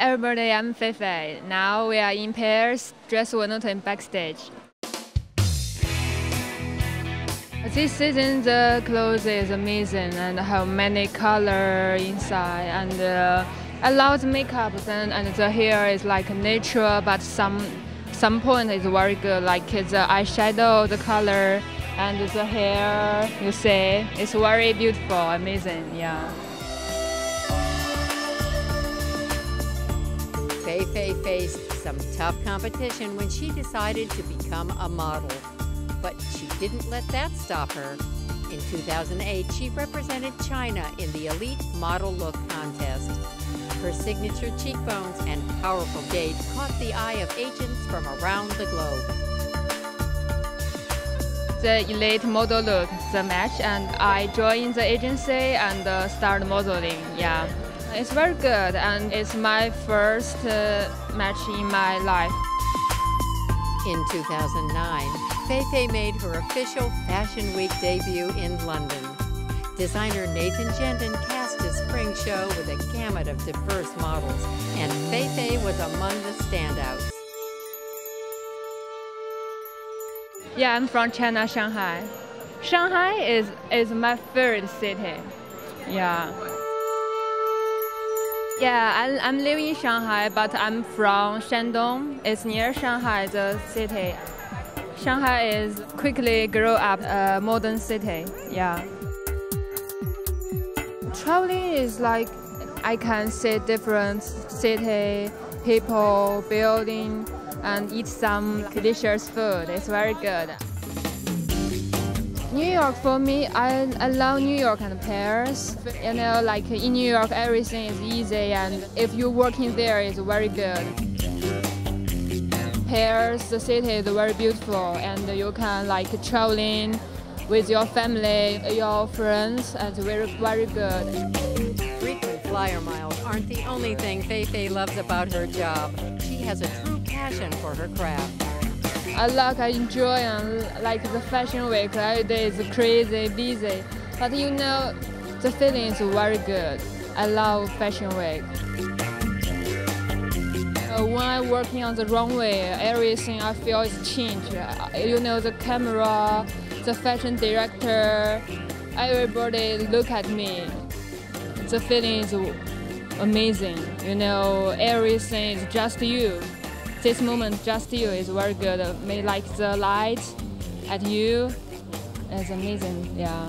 everybody, I'm Fei Fei. Now we are in Paris, Dress Wellington backstage. This season the clothes is amazing and have many color inside and uh, I love the makeup and, and the hair is like natural but some some point is very good like the eyeshadow, the color and the hair you see it's very beautiful, amazing, yeah. Fei faced some tough competition when she decided to become a model. But she didn't let that stop her. In 2008, she represented China in the Elite Model Look contest. Her signature cheekbones and powerful gait caught the eye of agents from around the globe. The Elite Model Look, the match, and I joined the agency and uh, started modeling, yeah. It's very good and it's my first uh, match in my life. In 2009, Fei Fei made her official Fashion Week debut in London. Designer Nathan Jaden cast his spring show with a gamut of diverse models, and Fei Fei was among the standouts. Yeah, I'm from China, Shanghai. Shanghai is, is my favorite city. Yeah. Yeah, I'm living in Shanghai, but I'm from Shandong. It's near Shanghai, the city. Shanghai is quickly grow up a modern city. Yeah. Traveling is like I can see different city, people, building, and eat some delicious food. It's very good. New York for me, I, I love New York and Paris. You know, like in New York, everything is easy, and if you're working there, it's very good. Paris, the city is very beautiful, and you can like traveling with your family, your friends, and very very good. Frequent flyer miles aren't the only thing Fei Fei loves about her job. She has a true passion for her craft. I like, I enjoy, and like the fashion week every day is crazy, busy. But you know, the feeling is very good. I love fashion week. Uh, when I'm working on the runway, everything I feel is changed. Uh, you know, the camera, the fashion director, everybody look at me. The feeling is amazing. You know, everything is just you this moment just you is very good. May like the light at you. It's amazing, yeah.